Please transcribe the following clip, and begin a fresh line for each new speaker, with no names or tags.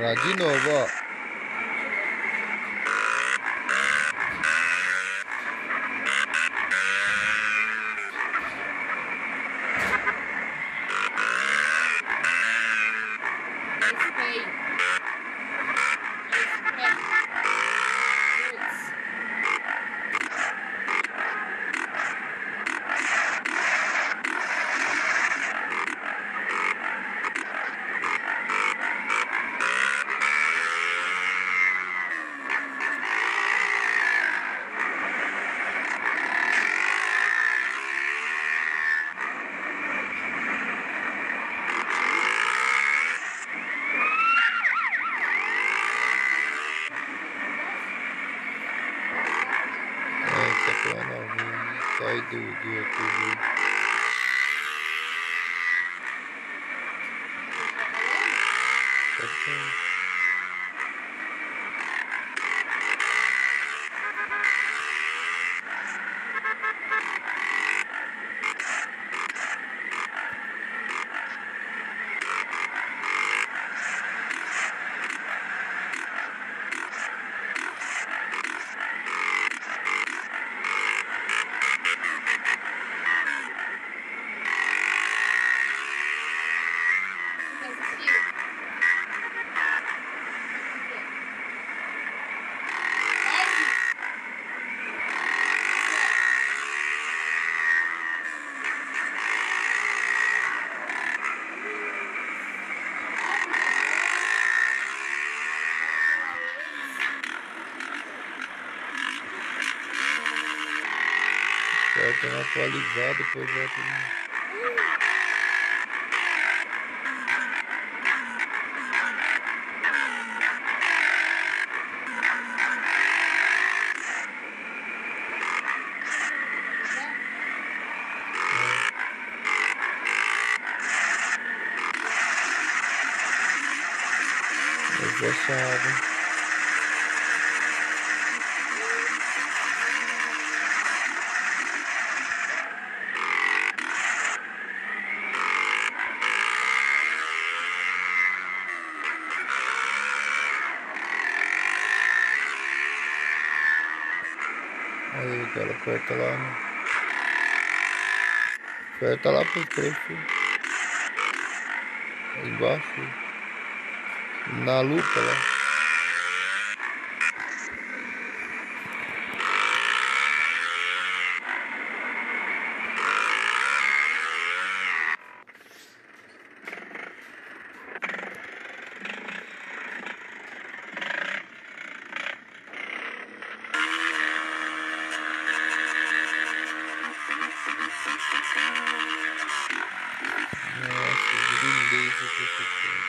Right, you know what? I do, do, do,
do. Okay.
Certo, uma atualizada, depois volta. de- Aí, cara, aperta lá. Né? Aperta lá pro preço. Aí embaixo. Na lupa lá. Um beijo, professor.